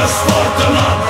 just for the love